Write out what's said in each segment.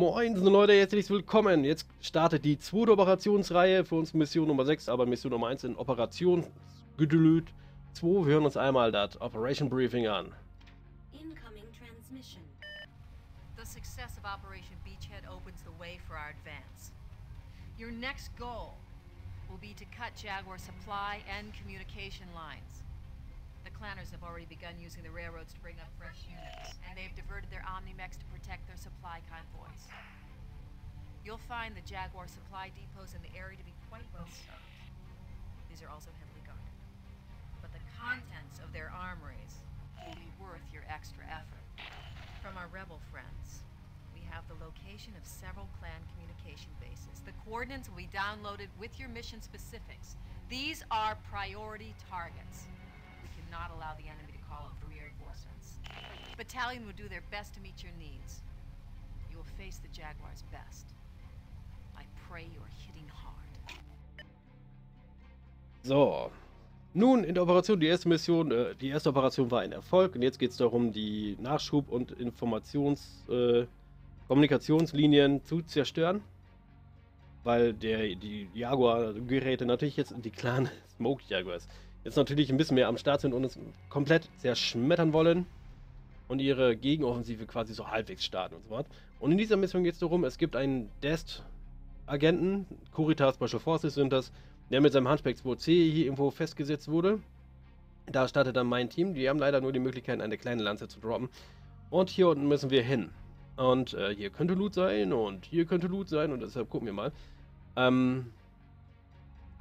Moin Leute, herzlich willkommen. Jetzt startet die zweite Operationsreihe für uns Mission Nummer 6, aber Mission Nummer 1 in Operation Gedulüt 2. Wir hören uns einmal das Operation Briefing an. Incoming transmission. The success of Operation Beachhead opens the way for our advance. Your next goal will be to cut Jaguar supply and communication lines. The Clanners have already begun using the railroads to bring up fresh units, and they've diverted their Omnimex to protect their supply convoys. You'll find the Jaguar supply depots in the area to be quite well stocked. These are also heavily guarded. But the contents of their armories will be worth your extra effort. From our rebel friends, we have the location of several clan communication bases. The coordinates will be downloaded with your mission specifics. These are priority targets. Cannot allow the enemy to call up for reinforcements. Battalion will do their best to meet your needs. You will face the Jaguars best. I pray you're hitting hard. So. Nun, in der Operation, die erste Mission, äh, die erste Operation war ein Erfolg und jetzt geht es darum, die Nachschub- und Informations-, äh, Kommunikationslinien zu zerstören. Weil der, die Jaguar-Geräte natürlich jetzt, die kleinen Smoke Jaguars, jetzt natürlich ein bisschen mehr am Start sind und uns komplett zerschmettern wollen und ihre Gegenoffensive quasi so halbwegs starten und so was. Und in dieser Mission geht es darum, es gibt einen Dest-Agenten, Kuritas Special Forces sind das, der mit seinem Hunchback 2C hier irgendwo festgesetzt wurde. Da startet dann mein Team. Die haben leider nur die Möglichkeit, eine kleine Lanze zu droppen. Und hier unten müssen wir hin. Und äh, hier könnte Loot sein und hier könnte Loot sein und deshalb gucken wir mal. Ähm,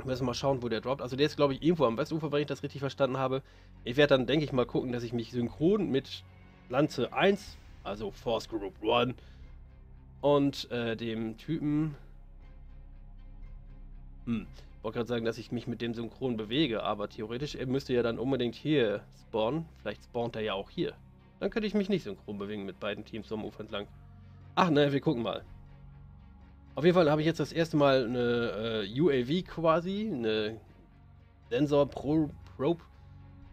müssen wir mal schauen, wo der droppt. Also der ist, glaube ich, irgendwo am Westufer, wenn ich das richtig verstanden habe. Ich werde dann, denke ich mal, gucken, dass ich mich synchron mit Lanze 1, also Force Group 1, und äh, dem Typen... Hm, wollte gerade sagen, dass ich mich mit dem synchron bewege, aber theoretisch, er müsste ja dann unbedingt hier spawnen. Vielleicht spawnt er ja auch hier. Dann könnte ich mich nicht synchron bewegen mit beiden Teams am Ufer entlang. Ach, naja, wir gucken mal. Auf jeden Fall habe ich jetzt das erste Mal eine äh, UAV quasi, eine Sensor Pro Probe,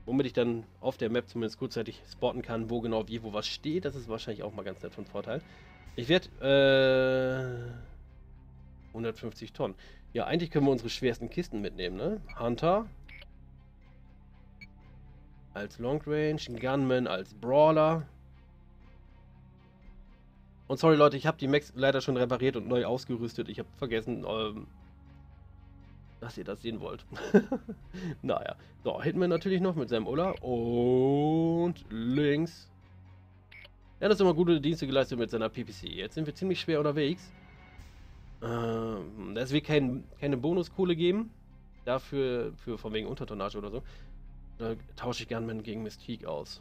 womit ich dann auf der Map zumindest kurzzeitig spotten kann, wo genau wie wo was steht. Das ist wahrscheinlich auch mal ganz nett von Vorteil. Ich werde äh, 150 Tonnen. Ja, eigentlich können wir unsere schwersten Kisten mitnehmen, ne? Hunter. Als Long Range, Gunman als Brawler. Und sorry Leute, ich habe die Max leider schon repariert und neu ausgerüstet. Ich habe vergessen, ähm, dass ihr das sehen wollt. naja. So, Hitman natürlich noch mit seinem Ulla. Und links. Er hat immer gute Dienste geleistet mit seiner PPC. Jetzt sind wir ziemlich schwer unterwegs. Ähm, es wird kein, keine Bonuskohle geben. Dafür, für, von wegen Untertonnage oder so. Da tausche ich Gunman gegen Mystique aus.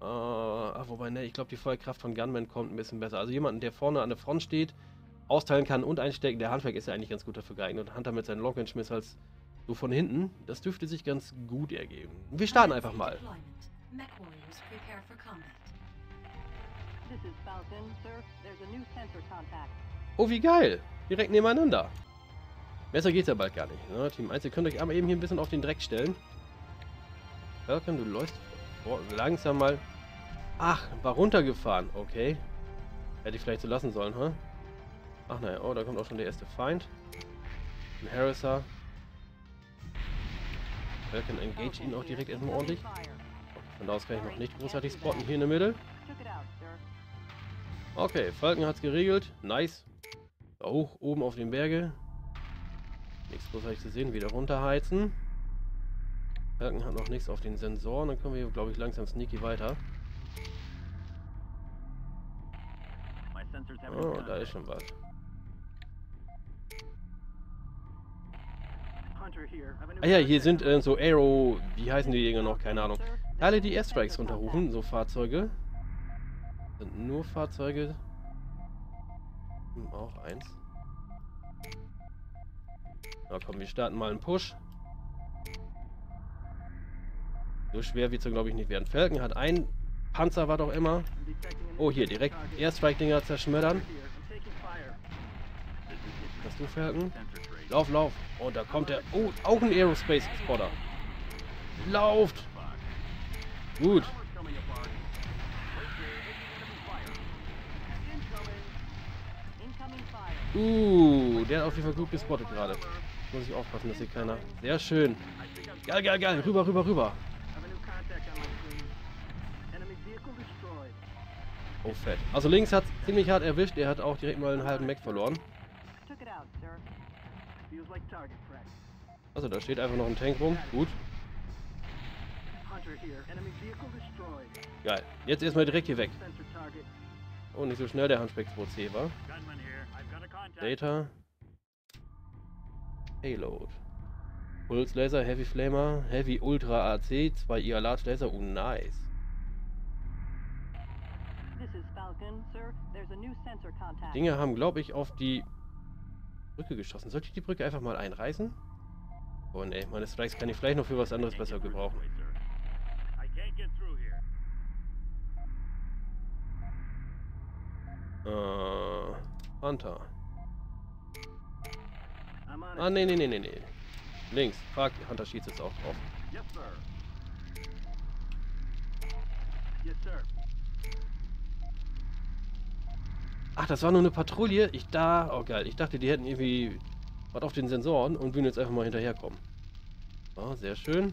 Äh, ach, wobei, ne, ich glaube, die Feuerkraft von Gunman kommt ein bisschen besser. Also jemanden, der vorne an der Front steht, austeilen kann und einstecken. Der Handwerk ist ja eigentlich ganz gut dafür geeignet. Und Hunter mit seinen Range Missiles so von hinten, das dürfte sich ganz gut ergeben. Wir starten einfach mal. Oh, wie geil! Direkt nebeneinander. Besser geht's ja bald gar nicht. Ne? Team 1, ihr könnt euch einmal eben hier ein bisschen auf den Dreck stellen. Falcon, du läufst langsam mal. Ach, war runtergefahren. Okay. Hätte ich vielleicht so lassen sollen, hä? Ach naja, oh, da kommt auch schon der erste Feind. Ein Harrisser. Falcon engage ihn auch direkt erstmal ordentlich. Von da aus kann ich noch nicht großartig spotten hier in der Mitte. Okay, Falken hat's geregelt. Nice. Da hoch oben auf den Berge. Nichts großartig zu sehen. Wieder runterheizen. Falken hat noch nichts auf den Sensoren. Dann können wir hier, glaube ich, langsam sneaky weiter. Oh, da ist schon was. Ah ja, hier sind äh, so Aero... Wie heißen die Dinger noch? Keine Ahnung. Teile, die Airstrikes runterrufen. So Fahrzeuge. Sind nur Fahrzeuge. Hm, auch eins. Na komm, wir starten mal einen Push. So schwer wird es, glaube ich, nicht werden. Falcon hat einen Panzer, war doch immer. Oh, hier, direkt Airstrike-Dinger zerschmettern. Hast du, Falcon? Lauf, lauf. Und da kommt der... Oh, auch ein Aerospace-Spotter. Lauft! Gut. Uh, der hat auf jeden Fall gut gespottet gerade. Muss ich aufpassen, dass hier keiner... Sehr schön. Geil, geil, geil. Rüber, rüber, rüber. Oh, fett. Also links hat ziemlich hart erwischt. Er hat auch direkt mal einen halben Mac verloren. Also da steht einfach noch ein Tank rum. Gut. Hunter here. Enemy vehicle destroyed. Geil. Jetzt erstmal direkt hier weg. Oh, nicht so schnell der Handspeck 2C war. Data. Payload. Pulse Laser, Heavy Flamer, Heavy Ultra AC, zwei IA Large Laser. Oh, nice. Dinge haben, glaube ich, auf die Brücke geschossen. Sollte ich die Brücke einfach mal einreißen? Oh ne, meine Strikes kann ich vielleicht noch für was anderes besser gebrauchen. Äh, Hunter. Ah, ne, ne, ne, ne, ne. Links. Fuck, Hunter schießt jetzt auch drauf. Yes, sir. Yes, sir. Ach, das war nur eine Patrouille. Ich da... Oh, geil. Ich dachte, die hätten irgendwie was auf den Sensoren und würden jetzt einfach mal hinterherkommen. Oh, sehr schön.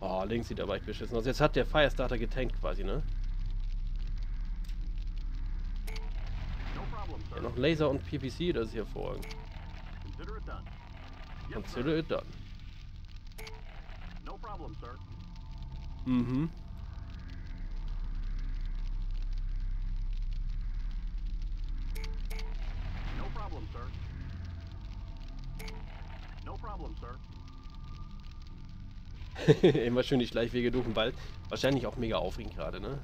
Oh, links sieht aber echt beschissen aus. Jetzt hat der Firestarter getankt quasi, ne? No problem, Ja, sir. noch Laser und PPC, das ist hervorragend. Consider it done. Yes, Consider it done. sir. No problem, sir. Mhm. Immer schön die Schleichwege durch den Wald. Wahrscheinlich auch mega aufregend gerade, ne?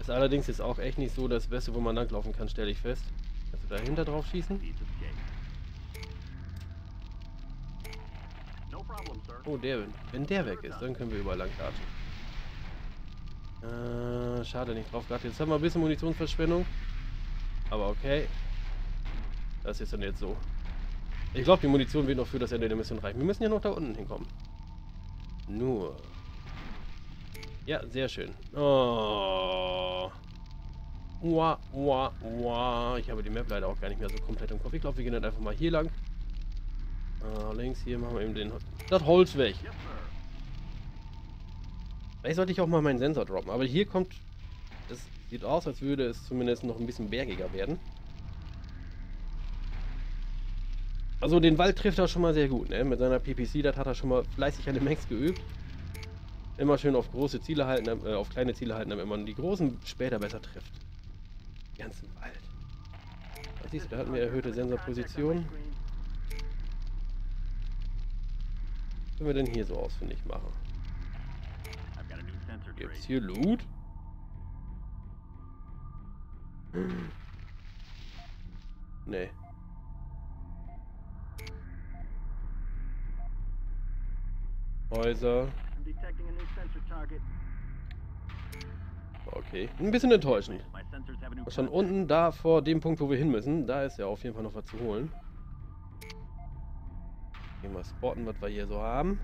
Ist allerdings jetzt auch echt nicht so das Beste, wo man langlaufen kann, stelle ich fest. Du dahinter drauf schießen? Oh, der, wenn der weg ist, dann können wir überall lang latschen. Äh, schade, nicht drauf geachtet. Jetzt haben wir ein bisschen Munitionsverschwendung. Aber okay. Das ist dann jetzt so. Ich glaube, die Munition wird noch für das Ende der Mission reichen. Wir müssen ja noch da unten hinkommen. Nur. Ja, sehr schön. Oh. Ua, ua, ua. Ich habe die Map leider auch gar nicht mehr so komplett im Kopf. Ich glaube, wir gehen dann einfach mal hier lang. Ah, links hier machen wir eben den, das Holz weg. Vielleicht sollte ich auch mal meinen Sensor droppen. Aber hier kommt... Es sieht aus, als würde es zumindest noch ein bisschen bergiger werden. Also den Wald trifft er schon mal sehr gut, ne? Mit seiner PPC, das hat er schon mal fleißig an den Max geübt. Immer schön auf große Ziele halten, äh, auf kleine Ziele halten, damit man die großen später besser trifft. Den ganzen Wald. Da siehst du, da hatten wir erhöhte Sensorposition. Was können wir denn hier so ausfindig machen? Gibt's hier Loot? Nee. Häuser. I'm detecting a new sensor target. Okay. Ein bisschen enttäuschend. Schon unten, da vor dem Punkt, wo wir hin müssen, da ist ja auf jeden Fall noch was zu holen. Gehen wir spotten, was wir hier so haben.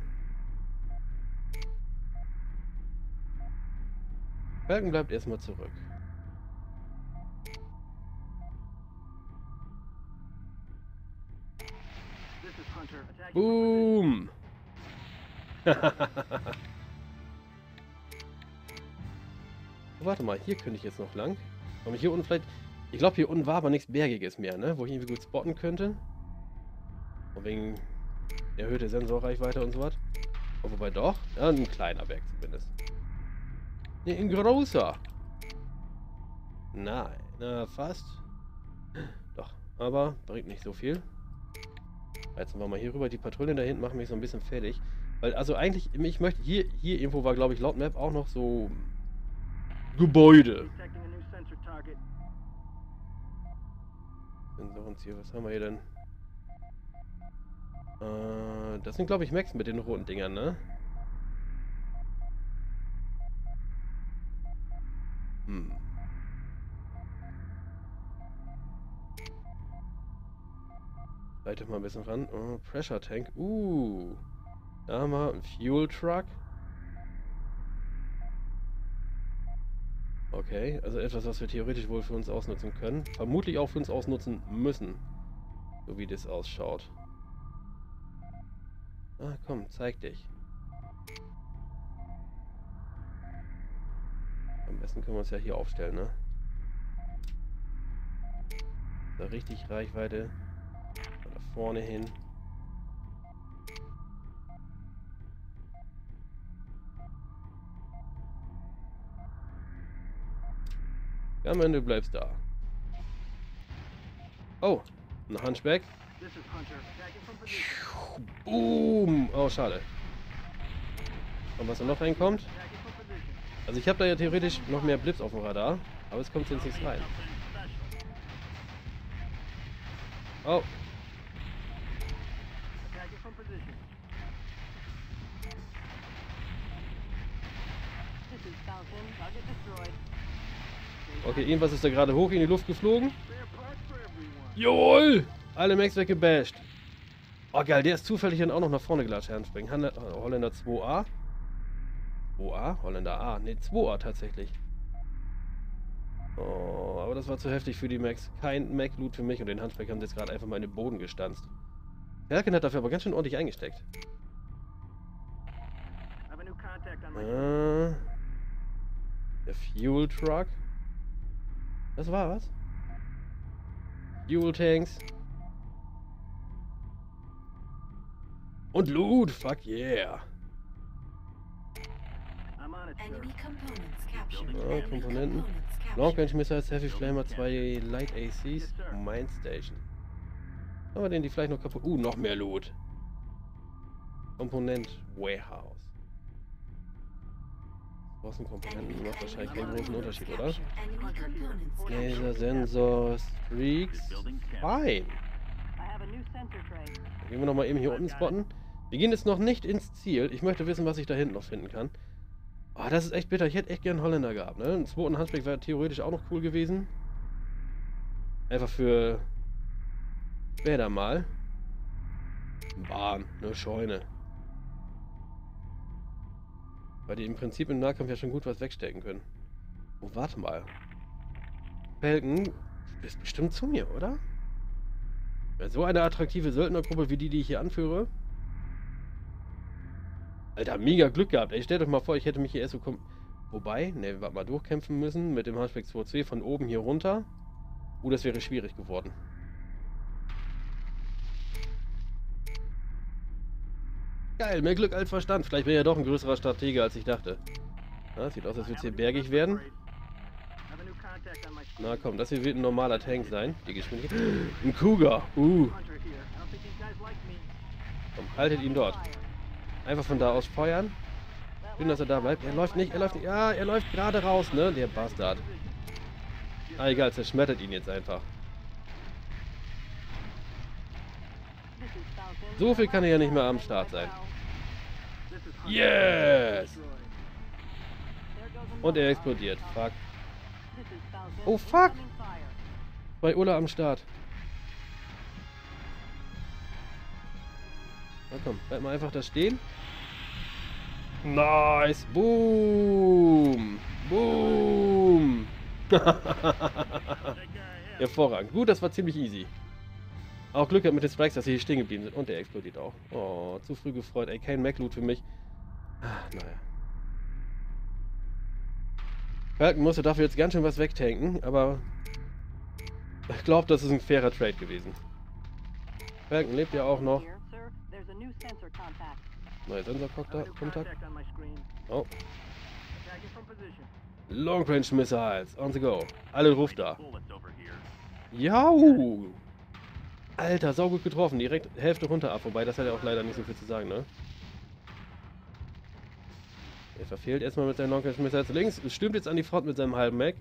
Falken bleibt erstmal zurück. Boom! Oh, Warte mal, hier könnte ich jetzt noch lang. Aber hier unten vielleicht... Ich glaube, hier unten war aber nichts Bergiges mehr, ne? Wo ich irgendwie gut spotten könnte. Und wegen erhöhte Sensorreichweite und so was. Oh, wobei doch. Ja, ein kleiner Berg zumindest. Ne, ein großer. Nein, na, fast. Doch, aber bringt nicht so viel. Jetzt wir mal hier rüber. Die Patrouillen da hinten machen mich so ein bisschen fertig. Weil, also eigentlich, ich möchte, hier, hier irgendwo war, glaube ich, laut Map auch noch so Gebäude. Detecting a new sensor target. Sensorenzieher, was haben wir hier denn? Äh, das sind, glaube ich, Max mit den roten Dingern, ne? Hm. Leite mal ein bisschen ran. Oh, Pressure Tank. Uh. Da haben wir einen Fuel Truck. Okay, also etwas, was wir theoretisch wohl für uns ausnutzen können. Vermutlich auch für uns ausnutzen müssen. So wie das ausschaut. Ah, komm, zeig dich. Am besten können wir uns ja hier aufstellen, ne? Da richtig Reichweite. Da vorne hin. Gammon, du bleibst da. Oh, ein Hunchback. Boom! Oh, schade. Und was da noch reinkommt? Also ich habe da ja theoretisch noch mehr Blips auf dem Radar, aber es kommt jetzt nichts rein. Oh. This is Falcon. Target destroyed. Okay, irgendwas ist da gerade hoch in die Luft geflogen. Jawohl! Alle Max weggebasht. Oh geil, der ist zufällig dann auch noch nach vorne gelatscht, Herrenspringen. Holländer 2A. 2A? Holländer A. Ne, 2A tatsächlich. Oh, aber das war zu heftig für die Max. Kein Mac-Loot für mich und den Hunchback haben sie jetzt gerade einfach mal in den Boden gestanzt. Falcon hat dafür aber ganz schön ordentlich eingesteckt. Äh, der Fuel Truck. Das war was? Fuel Tanks. Und Loot, fuck yeah. Ja, Komponenten. Long Range Missiles, Heavy Flamer, zwei Light ACs. Mine Station. Haben wir den die vielleicht noch kaputt? Uh, noch mehr Loot. Komponent Warehouse. Außenkomponenten macht wahrscheinlich keinen großen Unterschied, oder? Laser, Sensor, Streaks. Tray. Dann gehen wir nochmal eben hier unten spotten. Wir gehen jetzt noch nicht ins Ziel. Ich möchte wissen, was ich da hinten noch finden kann. Oh, das ist echt bitter. Ich hätte echt gern einen Holländer gehabt. Ne? Ein zweiten Hunchback wäre theoretisch auch noch cool gewesen. Einfach für später mal. Bahn, eine Scheune. Weil die im Prinzip im Nahkampf ja schon gut was wegstecken können. Oh, warte mal. Belgen, du bist bestimmt zu mir, oder? Ja, so eine attraktive Söldnergruppe wie die, die ich hier anführe. Alter, mega Glück gehabt. Ey, stellt euch mal vor, ich hätte mich hier erst so kom Wobei, ne, warte mal, durchkämpfen müssen mit dem Hunchback 2C von oben hier runter. Uh, das wäre schwierig geworden. Geil, mehr Glück als Verstand. Vielleicht bin ich ja doch ein größerer Stratege, als ich dachte. Na, sieht aus, als würde es hier bergig werden. Na komm, das hier wird ein normaler Tank sein. Die Geschwindigkeit. Ein Cougar. Uh, komm, haltet ihn dort. Einfach von da aus feuern. Schön, dass er da bleibt. Er läuft nicht, er läuft nicht. Ja, er läuft gerade raus, ne? Der Bastard. Ah, egal, zerschmettert ihn jetzt einfach. So viel kann er ja nicht mehr am Start sein. Yes! Und er explodiert. Fuck. Falcon. Oh, fuck. Bei Ulla am Start. Na komm, bleib mal einfach da stehen. Nice. Boom. Boom. Hervorragend. Gut, das war ziemlich easy. Auch Glück gehabt mit den Spikes, dass sie hier stehen geblieben sind. Und der explodiert auch. Oh, zu früh gefreut. Ey, kein Mac-Loot für mich. Ah, naja. Falcon musste dafür jetzt ganz schön was wegtanken, aber ich glaube, das ist ein fairer Trade gewesen. Falcon lebt ja auch noch. Neuer Sensorkontakt. Oh. Long Range Missiles. On the go. Alle Ruf da. Jau! Alter, saugut getroffen. Direkt Hälfte runter ab. Wobei, das hat ja auch leider nicht so viel zu sagen, ne? Er verfehlt erstmal mit seinen Long Range Missiles links. Stimmt jetzt an die Front mit seinem halben Mac.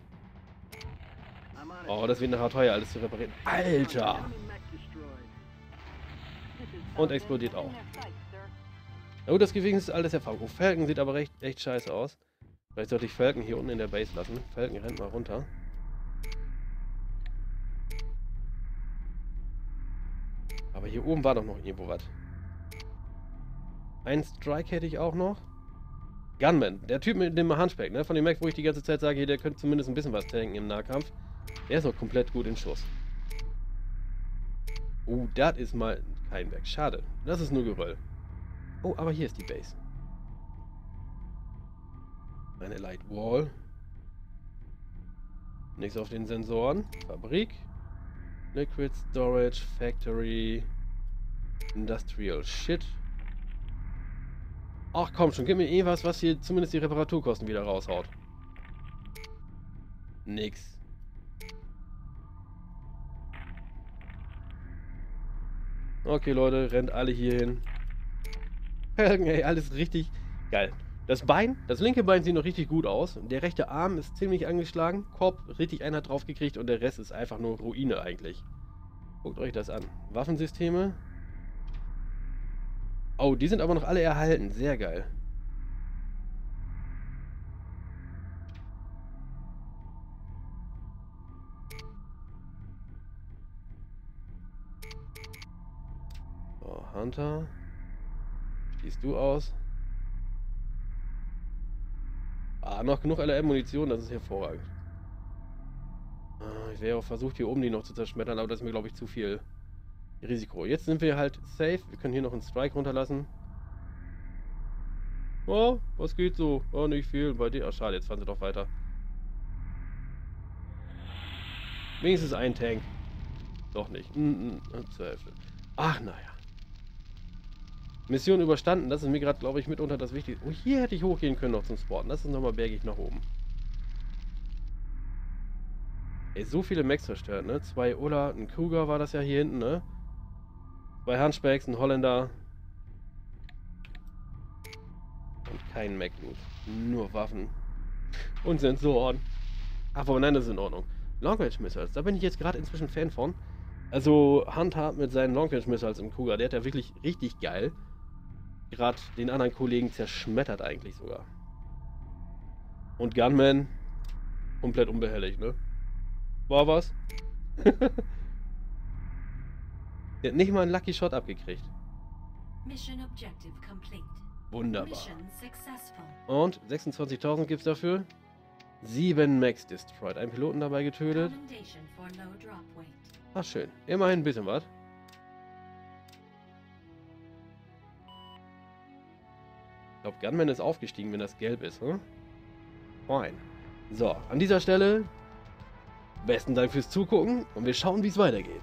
Oh, das wird nachher teuer, alles zu reparieren. Alter! Und explodiert auch. Na gut, das Gewicht ist alles Erfahrung. Oh, Falcon sieht aber recht, echt scheiße aus. Vielleicht sollte ich Falcon hier unten in der Base lassen. Falcon rennt mal runter. Aber hier oben war doch noch irgendwo was. Ein Strike hätte ich auch noch. Gunman, der Typ mit dem Handspeck, ne? Von dem Mac, wo ich die ganze Zeit sage, der könnte zumindest ein bisschen was tanken im Nahkampf. Der ist noch komplett gut in Schuss. Oh, das ist mal kein Werk. Schade. Das ist nur Geröll. Oh, aber hier ist die Base. Eine Light Wall. Nichts auf den Sensoren. Fabrik. Liquid Storage, Factory, Industrial Shit. Ach komm schon, gib mir eh was, was hier zumindest die Reparaturkosten wieder raushaut. Nix. Okay, Leute, rennt alle hier hin. Ey, alles richtig geil. Das Bein, das linke Bein sieht noch richtig gut aus. Der rechte Arm ist ziemlich angeschlagen. Kopf, richtig einer drauf gekriegt und der Rest ist einfach nur Ruine eigentlich. Guckt euch das an. Waffensysteme. Oh, die sind aber noch alle erhalten. Sehr geil. So, Hunter. Siehst du aus? Ah, noch genug LRM-Munition, das ist hervorragend. Ah, Ich wäre auch versucht, hier oben die noch zu zerschmettern, aber das ist mir, glaube ich, zu viel Risiko. Jetzt sind wir halt safe. Wir können hier noch einen Strike runterlassen. Oh, was geht so? Oh, nicht viel. Bei dir. Ach, schade, jetzt fahren sie doch weiter. Wenigstens ein Tank. Doch nicht. Mm, mm, zur Hälfte. Ach, naja. Mission überstanden. Das ist mir gerade, glaube ich, mitunter das Wichtigste. Oh, hier hätte ich hochgehen können noch zum Sporten. Das ist nochmal bergig nach oben. Ey, so viele Max zerstört, ne? Zwei Ulla, ein Kruger war das ja hier hinten, ne? Zwei Handspecks, ein Holländer. Und kein Mac-Loot. Nur Waffen. Und Sensoren. Aber nein, das ist in Ordnung. Long Range Missiles, da bin ich jetzt gerade inzwischen Fan von. Also Handhard mit seinen Long Range Missiles im Kruger, der hat ja wirklich richtig geil. Gerade den anderen Kollegen zerschmettert eigentlich sogar. Und Gunman, komplett unbehelligt, ne? War was? Der hat nicht mal einen Lucky Shot abgekriegt. Mission objective complete. Wunderbar. Und 26.000 gibt's dafür. Sieben Max destroyed. Ein Piloten dabei getötet. Ach schön. Immerhin ein bisschen was. Ich glaube, Gunman ist aufgestiegen, wenn das gelb ist, hm? Fine. So, an dieser Stelle besten Dank fürs Zugucken und wir schauen, wie es weitergeht.